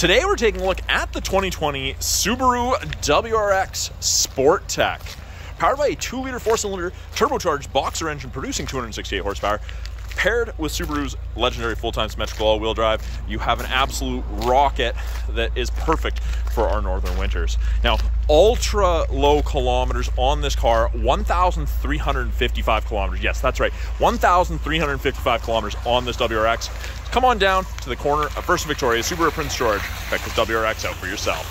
Today we're taking a look at the 2020 Subaru WRX Sport Tech. Powered by a 2-liter 4-cylinder turbocharged boxer engine producing 268 horsepower, paired with Subaru's legendary full-time symmetrical all-wheel drive, you have an absolute rocket that is perfect for our northern winters. Now, ultra low kilometers on this car, 1,355 kilometers. Yes, that's right, 1,355 kilometers on this WRX. Come on down to the corner of First Victoria, Subaru Prince George. Check this WRX out for yourself.